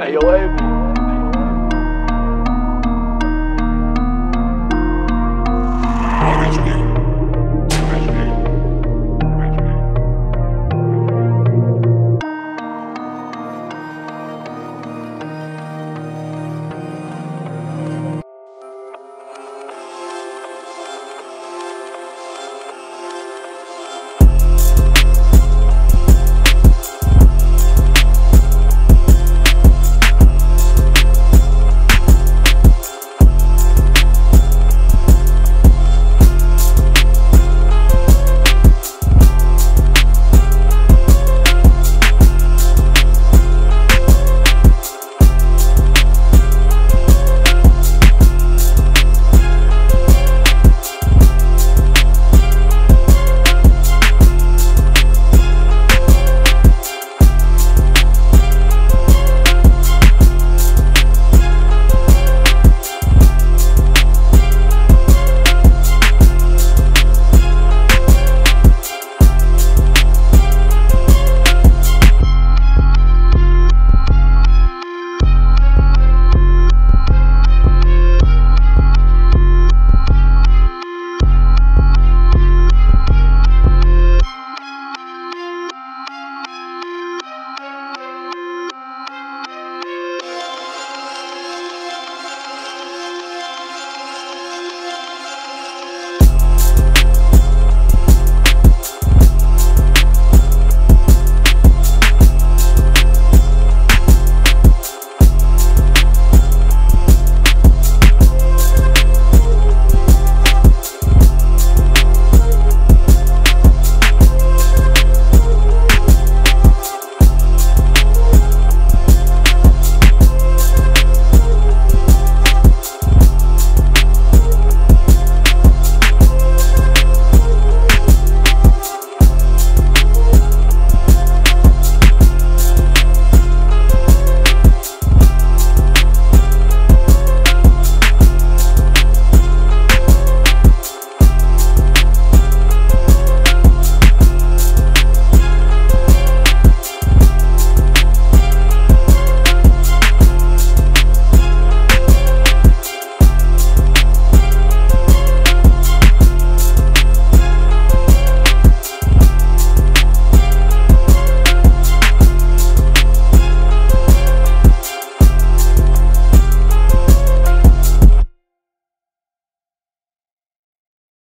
Hey, yo, label.